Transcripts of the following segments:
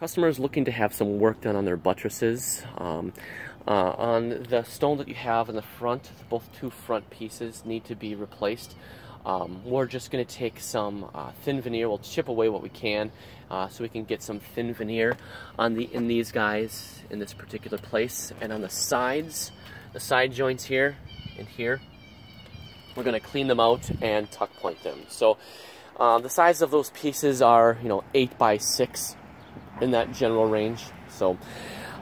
Customers looking to have some work done on their buttresses. Um, uh, on the stone that you have in the front, both two front pieces need to be replaced. Um, we're just going to take some uh, thin veneer. We'll chip away what we can uh, so we can get some thin veneer on the in these guys in this particular place. And on the sides, the side joints here and here, we're going to clean them out and tuck point them. So uh, the size of those pieces are, you know, 8 by 6 in that general range. So,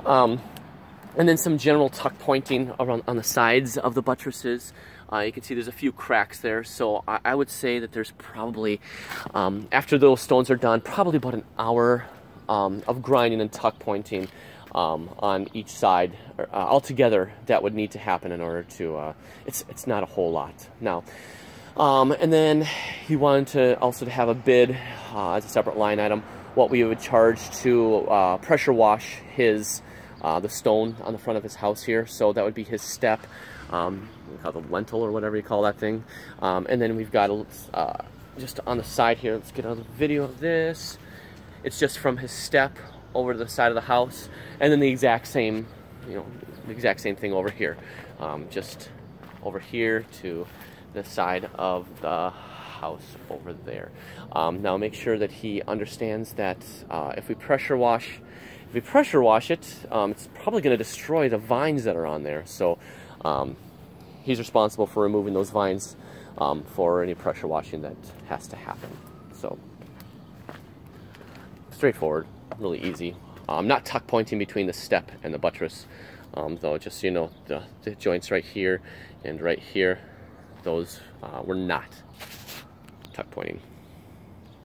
um, and then some general tuck pointing around on the sides of the buttresses. Uh, you can see there's a few cracks there, so I, I would say that there's probably, um, after those stones are done, probably about an hour um, of grinding and tuck pointing um, on each side. Uh, altogether, that would need to happen in order to, uh, it's, it's not a whole lot. Now, um, and then he wanted to also to have a bid uh, as a separate line item what we would charge to uh, pressure wash his uh, the stone on the front of his house here. So that would be his step, um, the lintel or whatever you call that thing. Um, and then we've got uh, just on the side here. Let's get a video of this. It's just from his step over to the side of the house, and then the exact same, you know, the exact same thing over here, um, just over here to the side of the house over there. Um, now make sure that he understands that uh, if we pressure wash, if we pressure wash it, um, it's probably going to destroy the vines that are on there. So um, he's responsible for removing those vines um, for any pressure washing that has to happen. So straightforward, really easy. Um, not tuck pointing between the step and the buttress, um, though just so you know, the, the joints right here and right here, those uh, were not tuck pointing.